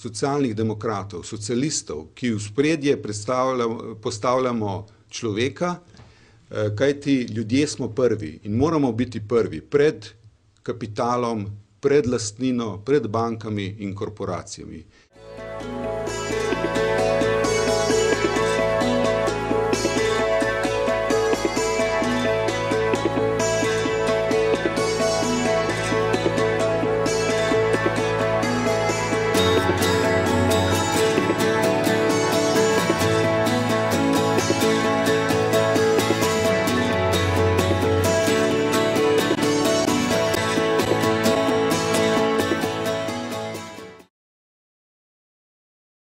socialnih demokratov, socialistov, ki v spredje postavljamo človeka, eh, kajti ljudje smo prvi in moramo biti prvi pred kapitalom, pred lastnino, pred bankami in korporacijami.